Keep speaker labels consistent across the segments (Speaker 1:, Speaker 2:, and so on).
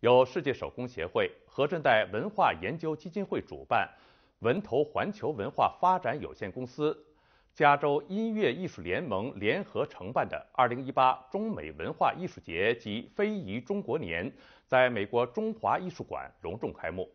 Speaker 1: 由世界手工协会、和振代文化研究基金会主办，文投环球文化发展有限公司、加州音乐艺术联盟联合承办的2018中美文化艺术节及非遗中国年，在美国中华艺术馆隆重开幕。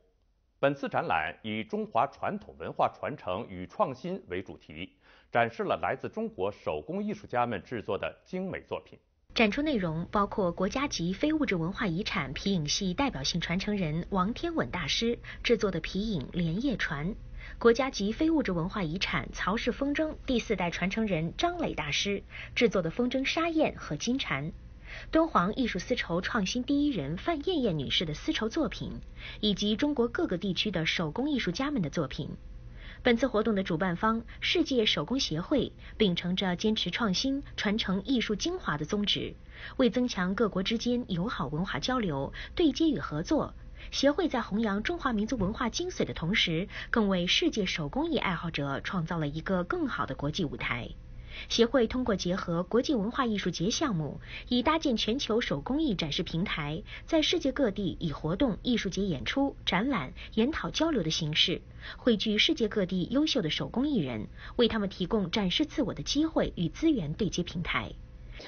Speaker 1: 本次展览以中华传统文化传承与创新为主题，展示了来自中国手工艺术家们制作的精美作品。
Speaker 2: 展出内容包括国家级非物质文化遗产皮影戏代表性传承人王天稳大师制作的皮影莲叶船，国家级非物质文化遗产曹氏风筝第四代传承人张磊大师制作的风筝沙燕和金蝉。敦煌艺术丝绸创新第一人范艳艳女士的丝绸作品，以及中国各个地区的手工艺术家们的作品。本次活动的主办方世界手工协会秉承着坚持创新、传承艺术精华的宗旨，为增强各国之间友好文化交流、对接与合作，协会在弘扬中华民族文化精髓的同时，更为世界手工艺爱好者创造了一个更好的国际舞台。协会通过结合国际文化艺术节项目，以搭建全球手工艺展示平台，在世界各地以活动、艺术节演出、展览、研讨交流的形式，汇聚世界各地优秀的手工艺人，为他们提供展示自我的机会与资源对接平台。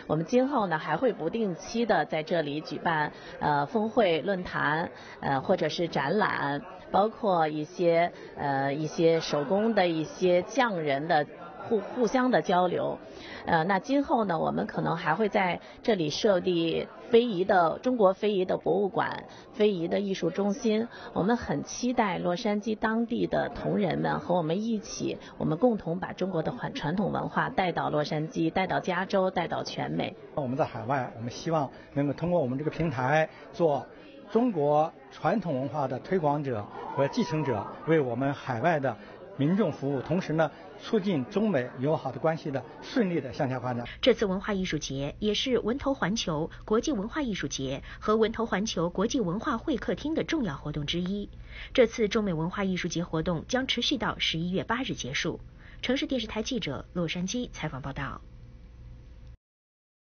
Speaker 3: 我们今后呢还会不定期的在这里举办呃峰会、论坛，呃或者是展览，包括一些呃一些手工的一些匠人的。互互相的交流，呃，那今后呢，我们可能还会在这里设立非遗的中国非遗的博物馆、非遗的艺术中心。我们很期待洛杉矶当地的同仁们和我们一起，我们共同把中国的传传统文化带到洛杉矶、带到加州、带到全美。
Speaker 4: 我们在海外，我们希望能够通过我们这个平台做中国传统文化的推广者和继承者，为我们海外的。民众服务，同时呢，促进中美友好的关系的顺利的向下发展。
Speaker 2: 这次文化艺术节也是文投环球国际文化艺术节和文投环球国际文化会客厅的重要活动之一。这次中美文化艺术节活动将持续到十一月八日结束。城市电视台记者洛杉矶采访报道。